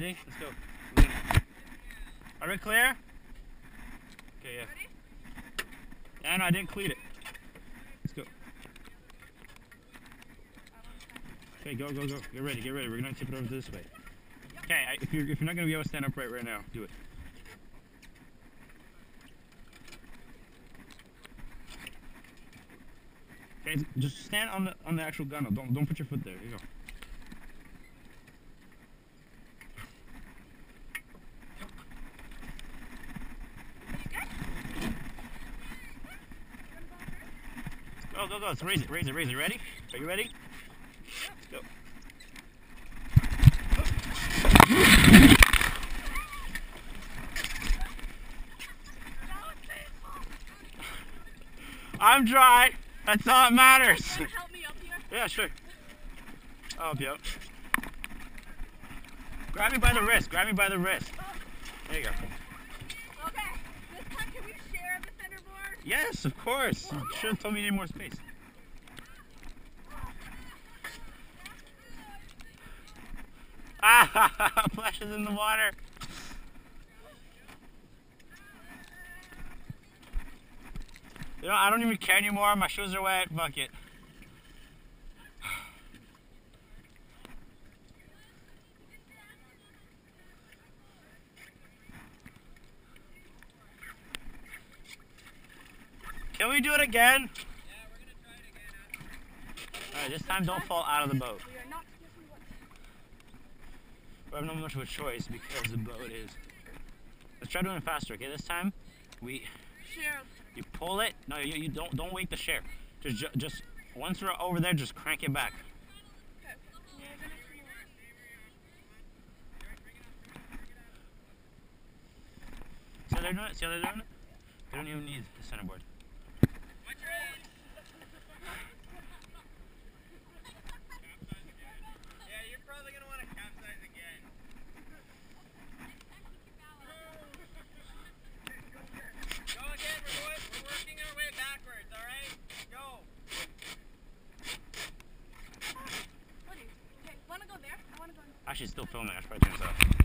Ready? Let's go. Lean. Are we clear? Okay, yeah. Ready? Yeah, no, I didn't cleat it. Let's go. Okay, go, go, go. Get ready, get ready. We're gonna tip it over this way. Okay, I- if you're if you're not gonna be able to stand upright right now, do it. Okay, just stand on the on the actual gunnel. Don't don't put your foot there. Here you go. Go, go. Let's raise it, raise it, raise it. Ready? Are you ready? Let's go. I'm dry. That's all that matters. Help me up here? Yeah, sure. I'll help you out. Grab me by the wrist. Grab me by the wrist. There you go. Okay. This time can we share the centerboard? Yes, of course. You should have told me more space. Ah, flashes in the water. You know, I don't even care anymore. My shoes are wet. Fuck it. Can we do it again? Yeah, we're gonna try it again. Alright, this time don't fall out of the boat. We are not. We have not much of a choice because the boat is. Let's try doing it faster, okay? This time, we Share. you pull it. No, you, you don't don't wait to share. Just ju- just once we're over there, just crank it back. Okay. We're gonna See how they're doing it? See how they're doing it? They don't even need the centerboard. Yeah, you're probably gonna want to capsize again. Go again, we're going, we're working our way backwards, alright? Go. What do you? Okay. Wanna go there? I wanna go. Actually, it's still filming. I should probably turn this off.